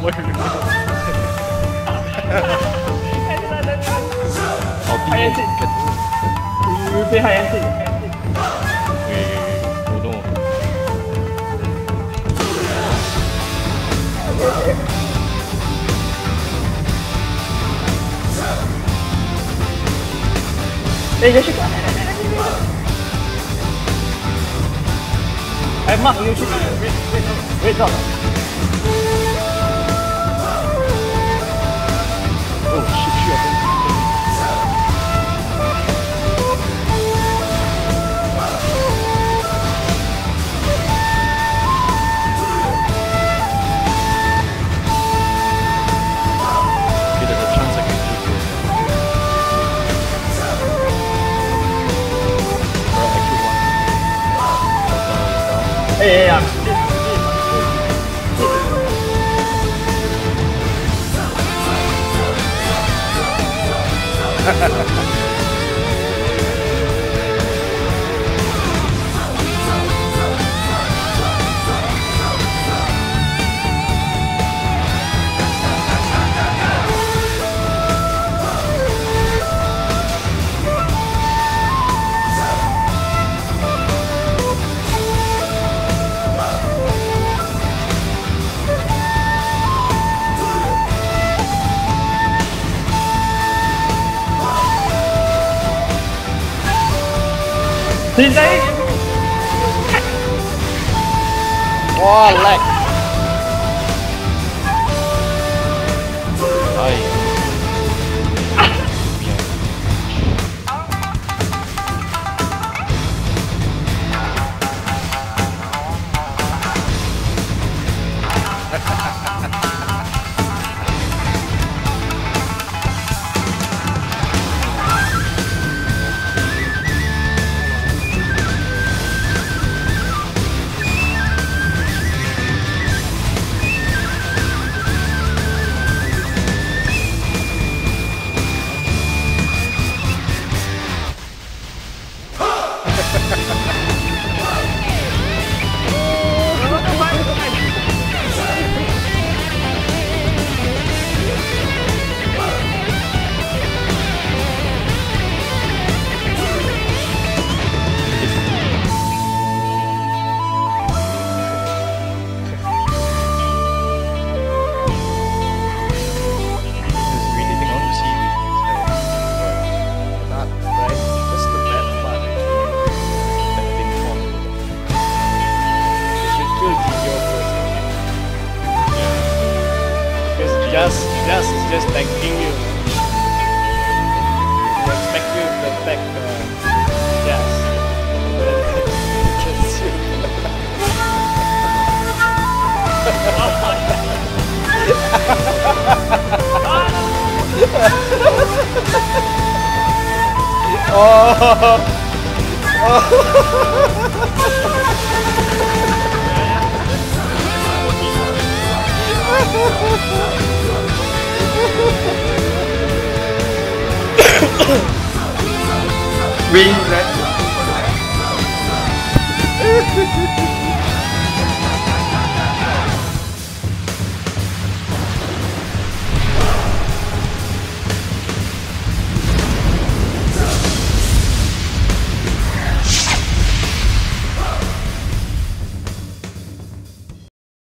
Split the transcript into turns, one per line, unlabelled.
뭘. 어, 하얀 빛.
울피 하얀 빛. 이 왜, 왜, 왜, 왜, ええやん。ハハハハ Tin đấy
Wow, lạnh just just just tanking you. Expect you to attack uh, just. Just you. win right